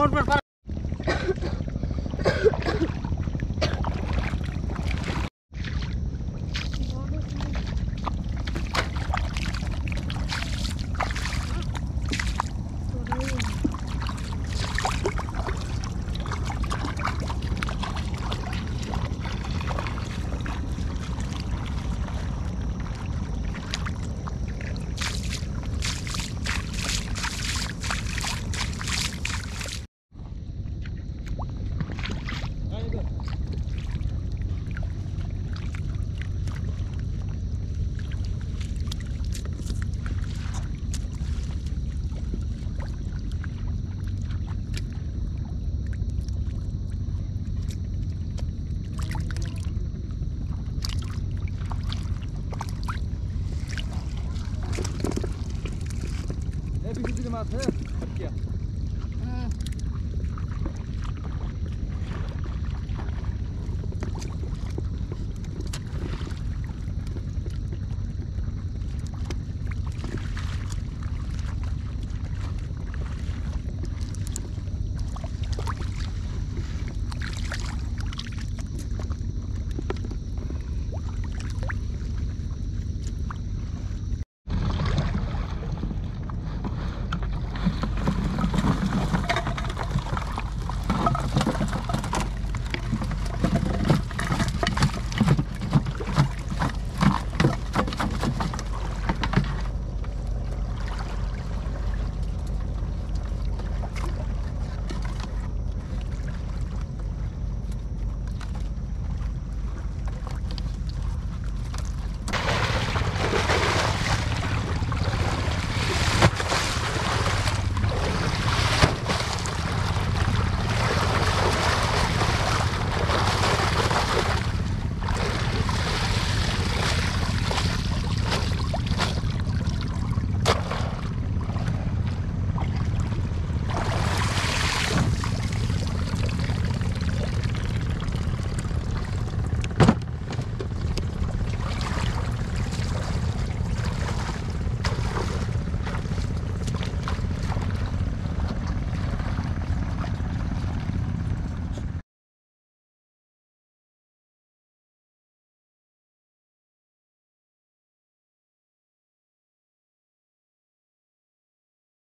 पर Hepinizi bir mantı. Gel.